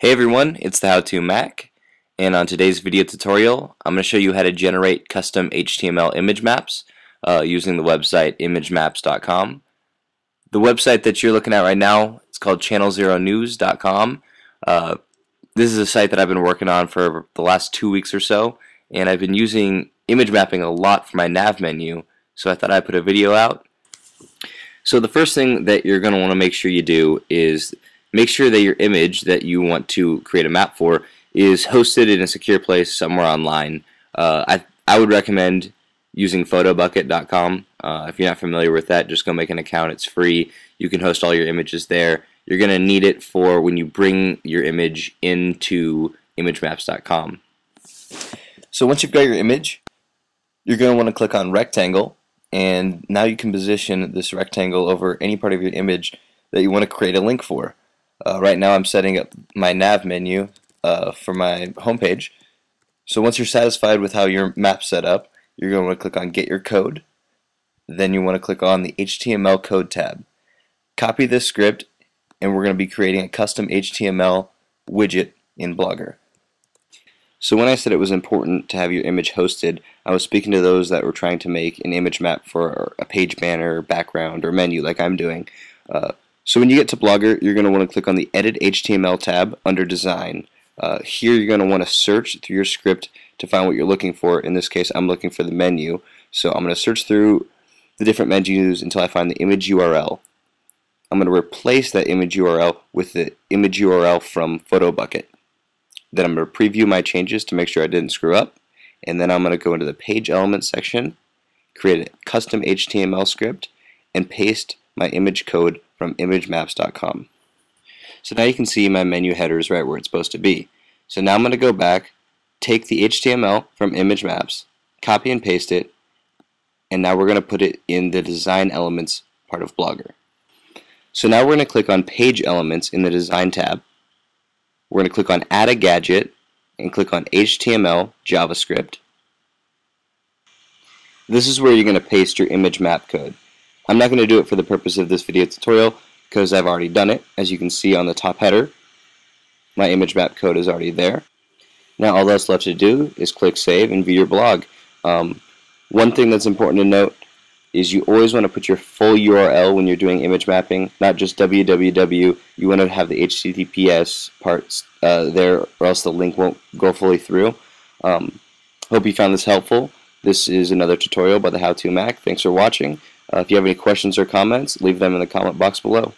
Hey everyone, it's the How To Mac, and on today's video tutorial, I'm going to show you how to generate custom HTML image maps uh, using the website imagemaps.com. The website that you're looking at right now is called channelzeronews.com. Uh, this is a site that I've been working on for the last two weeks or so, and I've been using image mapping a lot for my nav menu, so I thought I'd put a video out. So the first thing that you're going to want to make sure you do is make sure that your image that you want to create a map for is hosted in a secure place somewhere online. Uh, I, I would recommend using photobucket.com. Uh, if you're not familiar with that, just go make an account. It's free. You can host all your images there. You're going to need it for when you bring your image into imagemaps.com. So once you've got your image, you're going to want to click on rectangle and now you can position this rectangle over any part of your image that you want to create a link for. Uh, right now I'm setting up my nav menu uh, for my homepage. So once you're satisfied with how your map's set up, you're going to want to click on Get Your Code. Then you want to click on the HTML Code tab. Copy this script and we're going to be creating a custom HTML widget in Blogger. So when I said it was important to have your image hosted, I was speaking to those that were trying to make an image map for a page banner, background, or menu like I'm doing. Uh, so when you get to Blogger, you're going to want to click on the Edit HTML tab under Design. Uh, here you're going to want to search through your script to find what you're looking for. In this case, I'm looking for the menu. So I'm going to search through the different menus until I find the image URL. I'm going to replace that image URL with the image URL from PhotoBucket. Then I'm going to preview my changes to make sure I didn't screw up. And then I'm going to go into the page elements section, create a custom HTML script, and paste my image code from imagemaps.com. So now you can see my menu header is right where it's supposed to be. So now I'm going to go back, take the HTML from image maps, copy and paste it, and now we're going to put it in the design elements part of Blogger. So now we're going to click on page elements in the design tab. We're going to click on add a gadget and click on HTML JavaScript. This is where you're going to paste your image map code. I'm not going to do it for the purpose of this video tutorial because I've already done it. As you can see on the top header, my image map code is already there. Now all that's left to do is click Save and view your blog. Um, one thing that's important to note is you always want to put your full URL when you're doing image mapping, not just www. You want to have the HTTPS parts uh, there or else the link won't go fully through. Um, hope you found this helpful. This is another tutorial by the How To Mac. Thanks for watching. Uh, if you have any questions or comments, leave them in the comment box below.